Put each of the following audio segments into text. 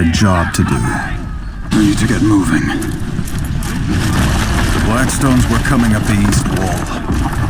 a job to do. We need to get moving. The Blackstones were coming up the east wall.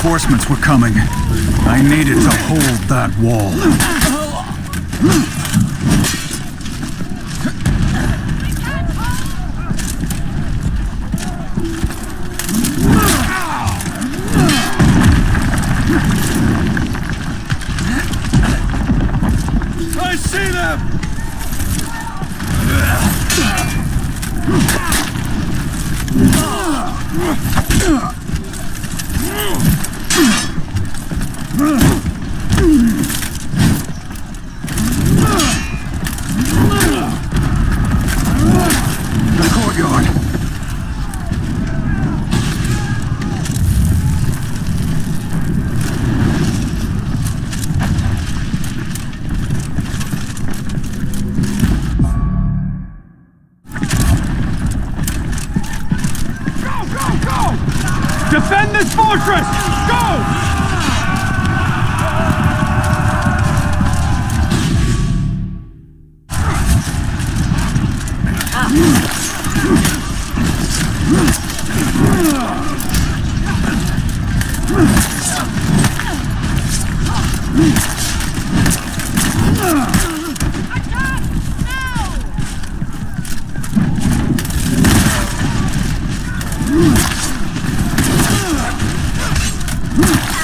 Reinforcements were coming. I needed to hold that wall. I see them! The courtyard. Go, go, go! Defend this fortress! Go! Ready?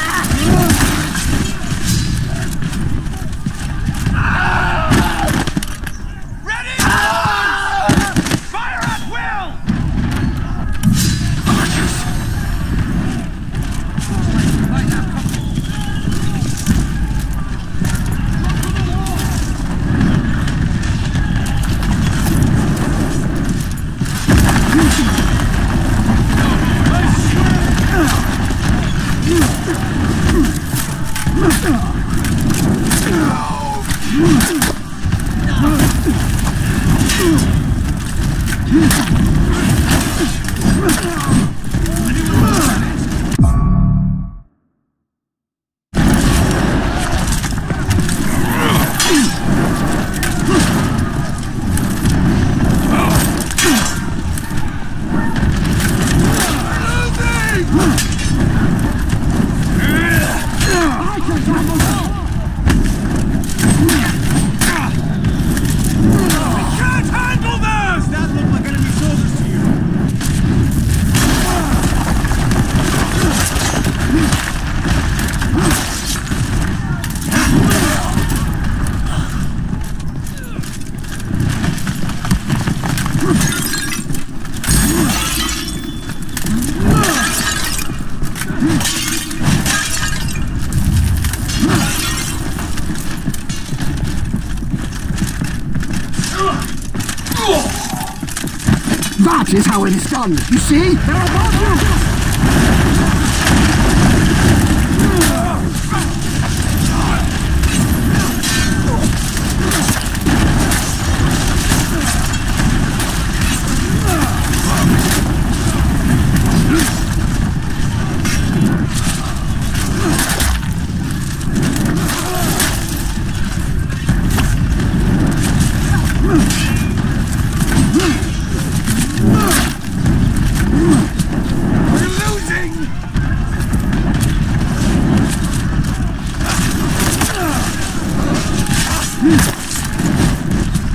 Is how it is done. You see? They're!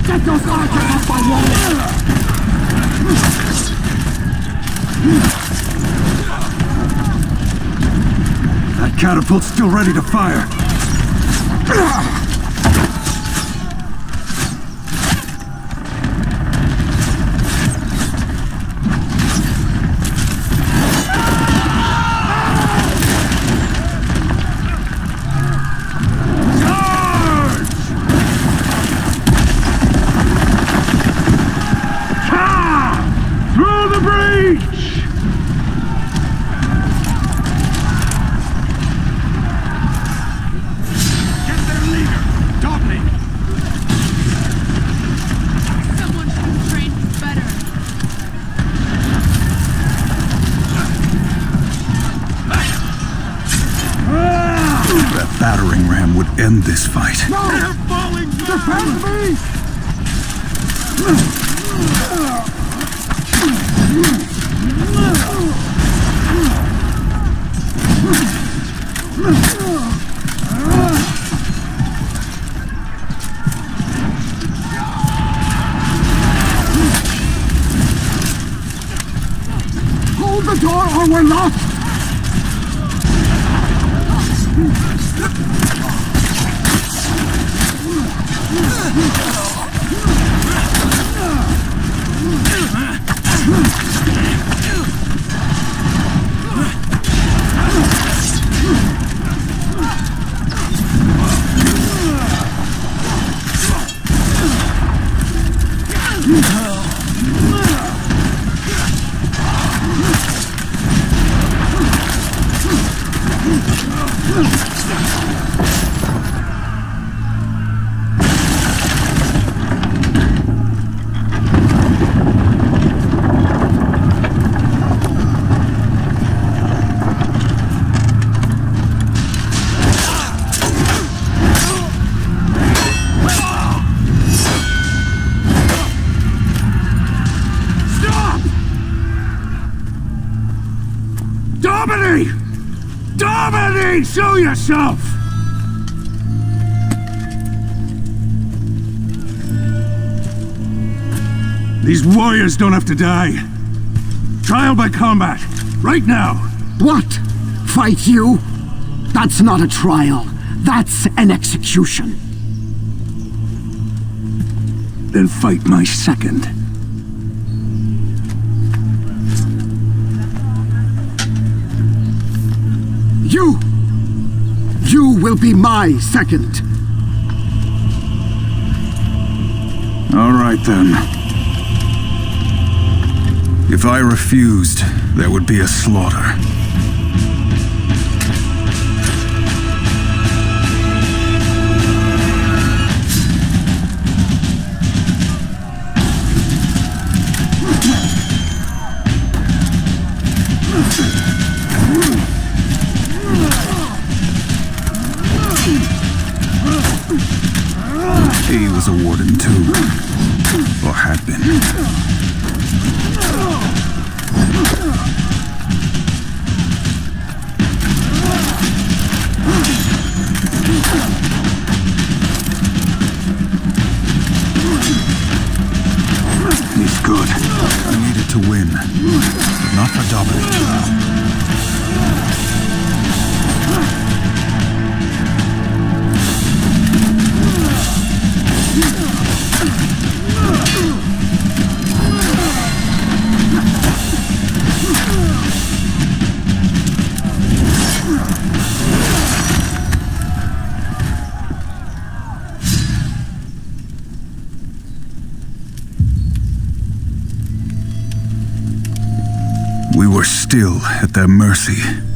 Get those archers off my wall! That catapult's still ready to fire. Through the breach! Get their leader! Dobby! Someone should have trained you better. That battering ram would end this fight. No! They're falling Defend me! Hold the door or we're lost! Stop! Domini! Domini! Show yourself! These warriors don't have to die. Trial by combat. Right now. What? Fight you? That's not a trial. That's an execution. Then fight my second. You! You will be my second. All right then. If I refused, there would be a slaughter. He was a warden too. Or had been. He's good. I needed to win. But not for Dominic. We were still at their mercy.